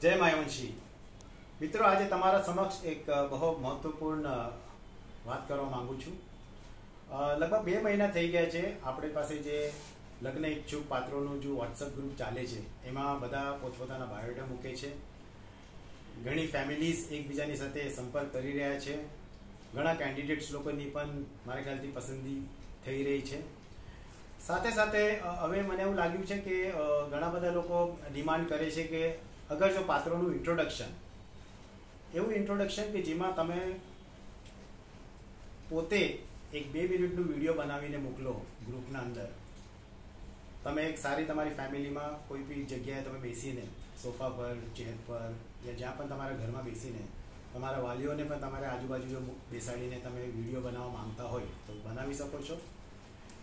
જય માયવંશી. મિત્રો, આજે તમારા સમક્ષ એક બહુ મહત્વપૂર્ણ વાત કરવા માંગુ છું. લગભગ બે મહિના થઈ ગયા છે, આપણી પાસે જે લગ્ન ઈચ્છુક પાત્રોનું જે વોટ્સઅપ ગ્રુપ ચાલે છે, એમાં બધા પોતપોતાના બાયોડેટા મૂકે છે. ઘણી ફેમિલીઝ એકબીજાની સાથે સંપર્ક કરી રહ્યા છે. ઘણા કેન્ડિડેટ્સ લોકોની પણ મારા ખ્યાલથી પસંદગી થઈ રહી છે. સાથે સાથે હવે મને એવું લાગ્યું છે કે ઘણા બધા લોકો ડિમાન્ડ કરે છે કે અગર જો પાત્રોનું ઇન્ટ્રોડક્શન એવું ઇન્ટ્રોડક્શન કે જેમાં તમે પોતે એક બે મિનિટનું વીડિયો બનાવીને મોકલો ગ્રુપના અંદર. તમે એક સારી તમારી ફેમિલીમાં કોઈ બી જગ્યાએ તમે બેસીને, સોફા પર, ચેર પર યા જ્યાં પણ તમારા ઘરમાં બેસીને, તમારા વાલીઓને પણ તમારે આજુબાજુ જો બેસાડીને તમે વીડિયો બનાવવા માંગતા હોય તો બનાવી શકો છો.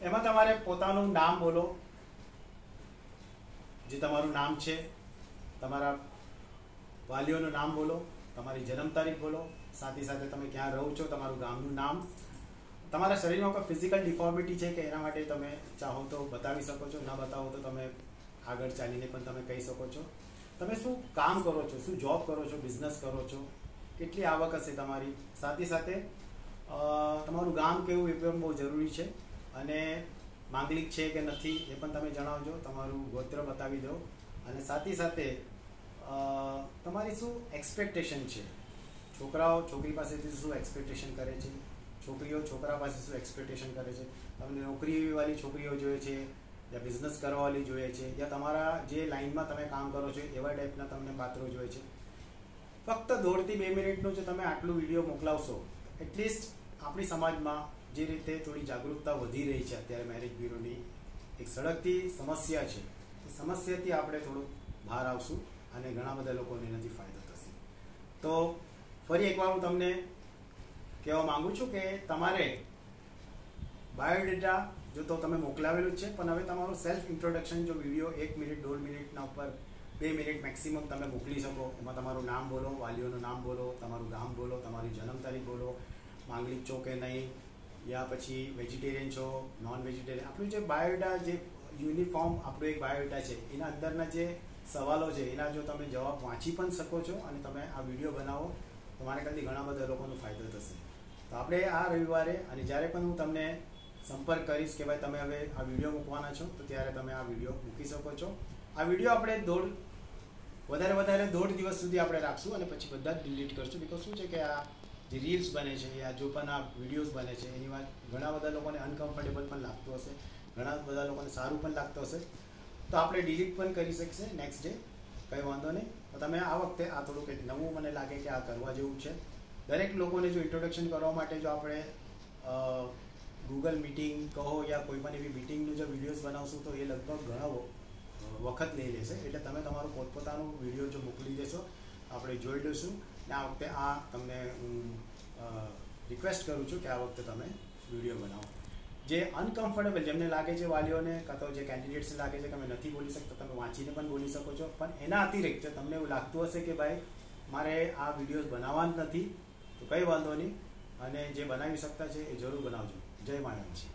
એમાં તમારે પોતાનું નામ બોલો, જે તમારું નામ છે તમારા વાલીઓનું નામ બોલો, તમારી જન્મ તારીખ બોલો, સાથે સાથે તમે ક્યાં રહો છો, તમારું ગામનું નામ. તમારા શરીરમાં કોઈ ફિઝિકલ ડિફોર્મિટી છે કે એના માટે તમે ચાહો તો બતાવી શકો છો, ન બતાવો તો તમે આગળ ચાલીને પણ તમે કહી શકો છો. તમે શું કામ કરો છો, શું જોબ કરો છો બિઝનેસ કરો છો? કેટલી આવક હશે તમારી? સાથે સાથે તમારું ગામ કેવું એ પણ બહુ જરૂરી છે અને માંગલિક છે કે નથી એ પણ તમે જણાવજો, તમારું ગોત્ર બતાવી દો. અને સાથે સાથે તમારી શું એક્સપેક્ટેશન છે? છોકરાઓ છોકરી પાસેથી શું એક્સપેક્ટેશન કરે છે? છોકરીઓ છોકરા પાસે શું એક્સપેક્ટેશન કરે છે? તમને નોકરીવાળી છોકરીઓ જોઈએ છે યા બિઝનેસ કરવાવાળી જોઈએ છે યા તમારા જે લાઇનમાં તમે કામ કરો છો એવા ટાઈપના તમને પાત્રો જોઈએ છે. ફક્ત દોઢથી બે મિનિટનું જો તમે આટલું વીડિયો મોકલાવશો એટલીસ્ટ આપણી સમાજમાં જે રીતે થોડી જાગૃતતા વધી રહી છે અત્યારે મેરેજ બ્યુરોની એક સળગતી સમસ્યા છે. એ સમસ્યાથી આપણે થોડુંક બહાર આવશું. અને ઘણા બધા લોકોને એનાથી ફાયદો થશે. તો ફરી એકવાર હું તમને કહેવા માંગુ છું કે તમારે બાયોડેટા જો તો તમે મોકલાવેલું છે, પણ હવે તમારું સેલ્ફ ઇન્ટ્રોડક્શન જો વીડિયો એક મિનિટ, દોઢ મિનિટના ઉપર બે મિનિટ મેક્સિમમ તમે મોકલી શકો. એમાં તમારું નામ બોલો, વાલીઓનું નામ બોલો, તમારું ગામ બોલો, તમારી જન્મ તારીખ બોલો, માંગલિક છો કે નહીં, યા પછી વેજીટેરિયન છો નોન વેજીટેરિયન આપણું જે બાયોડા જે યુનિફોર્મ આપણું એક બાયોડા છે, એના અંદરના જે સવાલો છે, એના જો તમે જવાબ વાંચી પણ શકો છો અને તમે આ વીડિયો બનાવો, તો મારા ખ્યાલથી ઘણા બધા લોકોનો ફાયદો થશે. તો આપણે આ રવિવારે, અને જ્યારે પણ હું તમને સંપર્ક કરીશ કે ભાઈ તમે હવે આ વીડિયો મૂકવાના છો, તો ત્યારે તમે આ વીડિયો મૂકી શકો છો. આ વીડિયો આપણે દોઢ, વધારે વધારે દોઢ દિવસ સુધી આપણે રાખશું અને પછી બધા જ ડિલીટ કરશું. બીકોઝ શું છે કે આ જે રીલ્સ બને છે, યા જો પણ આ વિડીયોઝ બને છે, એની વાત ઘણા બધા લોકોને અનકમ્ફર્ટેબલ પણ લાગતું હશે, ઘણા બધા લોકોને સારું પણ લાગતું હશે. તો આપણે ડિલીટ પણ કરી શકશે નેક્સ્ટ ડે કંઈ વાંધો નહીં. તો તમે આ વખતે આ થોડું કંઈક નવું મને લાગે કે આ કરવા જેવું છે. દરેક લોકોને જો ઇન્ટ્રોડક્શન કરવા માટે જો આપણે ગૂગલ મીટિંગ કહો યા કોઈ પણ એવી મીટિંગનું જો વિડીયોઝ બનાવશું તો એ લગભગ ઘણા વખત લઈ લેશે. એટલે તમે તમારો પોતપોતાનો વીડિયો જો મોકલી દેશો, આપણે જોઈ લઈશું. ને આ વખતે આ તમને હું રિક્વેસ્ટ કરું છું કે આ વખતે તમે વીડિયો બનાવો. જે અનકમ્ફર્ટેબલ જેમને લાગે છે વાલીઓને, કાં તો જે કેન્ડિડેટ્સને લાગે છે કે અમે નથી બોલી શકતા, તમે વાંચીને પણ બોલી શકો છો. પણ એના અતિરિક્ત તમને એવું લાગતું હશે કે ભાઈ, મારે આ વિડીયોઝ બનાવવા નથી, તો કંઈ વાંધો નહીં. અને જે બનાવી શકતા છે એ જરૂર બનાવજો. જય માનવજી